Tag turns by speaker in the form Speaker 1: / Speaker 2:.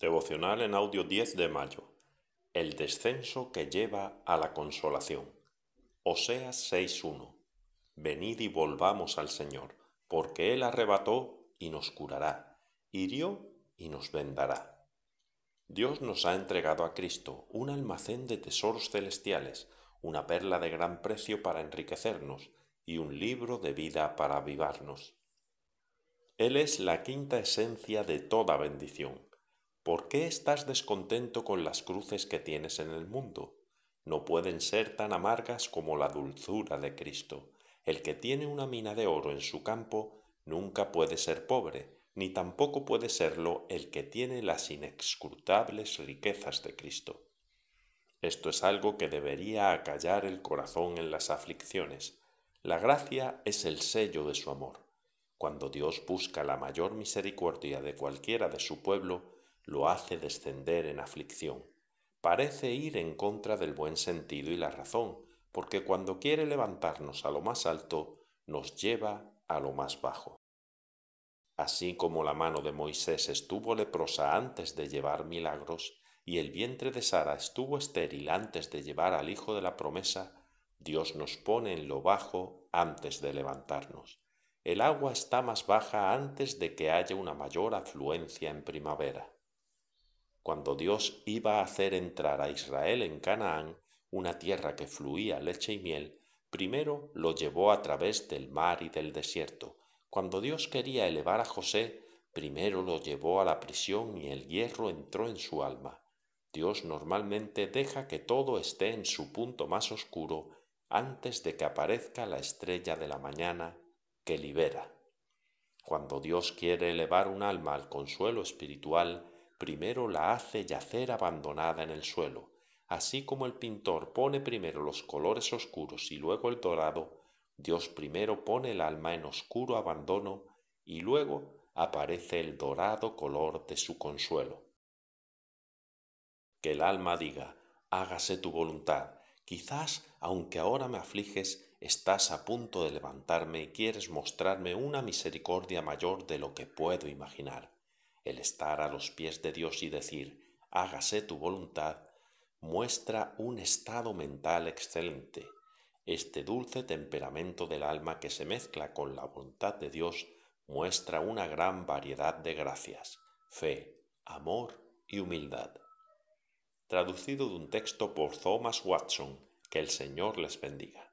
Speaker 1: Devocional en audio 10 de mayo. El descenso que lleva a la consolación. Oseas 6.1. Venid y volvamos al Señor, porque Él arrebató y nos curará, hirió y nos vendará. Dios nos ha entregado a Cristo un almacén de tesoros celestiales, una perla de gran precio para enriquecernos y un libro de vida para avivarnos. Él es la quinta esencia de toda bendición ¿Por qué estás descontento con las cruces que tienes en el mundo? No pueden ser tan amargas como la dulzura de Cristo. El que tiene una mina de oro en su campo nunca puede ser pobre, ni tampoco puede serlo el que tiene las inescrutables riquezas de Cristo. Esto es algo que debería acallar el corazón en las aflicciones. La gracia es el sello de su amor. Cuando Dios busca la mayor misericordia de cualquiera de su pueblo, lo hace descender en aflicción. Parece ir en contra del buen sentido y la razón, porque cuando quiere levantarnos a lo más alto, nos lleva a lo más bajo. Así como la mano de Moisés estuvo leprosa antes de llevar milagros, y el vientre de Sara estuvo estéril antes de llevar al hijo de la promesa, Dios nos pone en lo bajo antes de levantarnos. El agua está más baja antes de que haya una mayor afluencia en primavera cuando Dios iba a hacer entrar a Israel en Canaán, una tierra que fluía leche y miel, primero lo llevó a través del mar y del desierto. Cuando Dios quería elevar a José, primero lo llevó a la prisión y el hierro entró en su alma. Dios normalmente deja que todo esté en su punto más oscuro antes de que aparezca la estrella de la mañana que libera. Cuando Dios quiere elevar un alma al consuelo espiritual, primero la hace yacer abandonada en el suelo, así como el pintor pone primero los colores oscuros y luego el dorado, Dios primero pone el alma en oscuro abandono y luego aparece el dorado color de su consuelo. Que el alma diga, hágase tu voluntad. Quizás, aunque ahora me afliges, estás a punto de levantarme y quieres mostrarme una misericordia mayor de lo que puedo imaginar el estar a los pies de Dios y decir, hágase tu voluntad, muestra un estado mental excelente. Este dulce temperamento del alma que se mezcla con la voluntad de Dios muestra una gran variedad de gracias, fe, amor y humildad. Traducido de un texto por Thomas Watson, que el Señor les bendiga.